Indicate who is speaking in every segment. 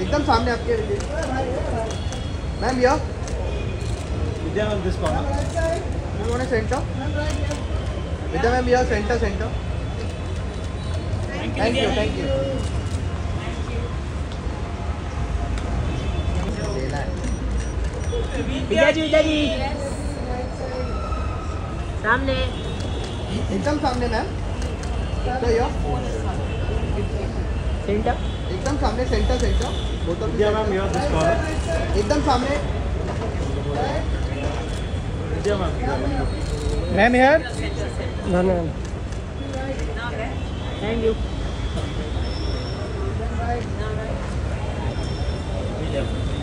Speaker 1: एकदम सामने आपके मैम आपके Vidya ma'am this corner centre centre centre thank you
Speaker 2: thank you इधर ही सामने।
Speaker 1: एकदम सामने मैम तो या
Speaker 2: सेंटर
Speaker 1: एकदम सामने सेंटर सेंटर बोतल
Speaker 3: here this corner.
Speaker 1: एकदम सामने।
Speaker 3: Vidya ma'am.
Speaker 1: मैम यार
Speaker 2: no no thank you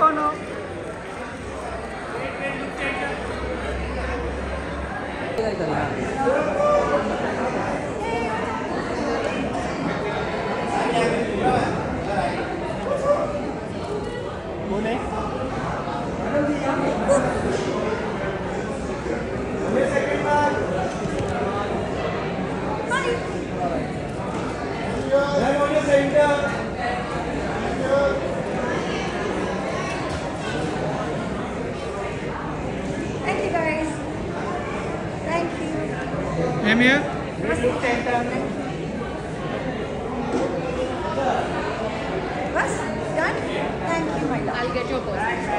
Speaker 3: Yeah, this corner.
Speaker 1: Name
Speaker 4: here? Done? Thank you, my love. I'll get your purse.